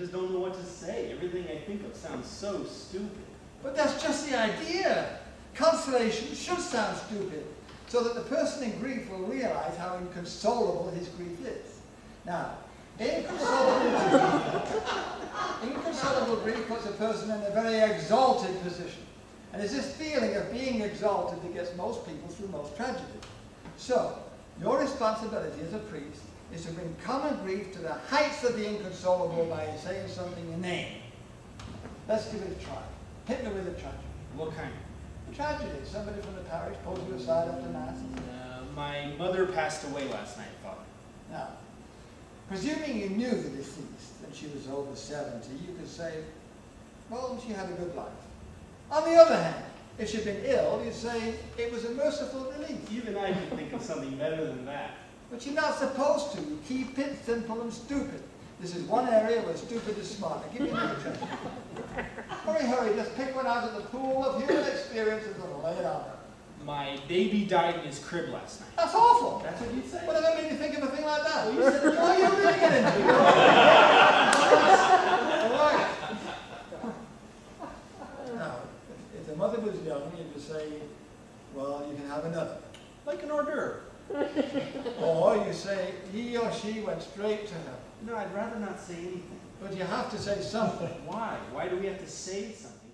just don't know what to say. Everything I think of sounds so stupid. But that's just the idea. Consolation should sound stupid, so that the person in grief will realize how inconsolable his grief is. Now, inconsolable grief, inconsolable grief puts a person in a very exalted position. And it's this feeling of being exalted that gets most people through most tragedy. So, your responsibility as a priest is to bring common grief to the heights of the inconsolable by saying something inane. Let's give it a try. Hit me with a tragedy. What kind? Tragedy. Somebody from the parish pulls you aside after Mass. Uh, my mother passed away last night, Father. Now, presuming you knew the deceased and she was over 70, you could say, well, she had a good life. On the other hand, if she'd been ill, you'd say it was a merciful relief. Even I can think of something better than that. But you're not supposed to. You keep it simple and stupid. This is one area where stupid is smart. Give you another tragedy. hurry, hurry, just pick one out of the pool of human experience and lay it on her. My baby died in his crib last night. That's awful. That's what you'd say? What does that make you think of a thing like that? Well, you said it Oh, you really get into it. All right. Now, if, if the mother was young, you could say, well, you can have another. Like an hors d'oeuvre. Or you say, he or she went straight to her. No, I'd rather not say anything. But you have to say something. Why? Why do we have to say something?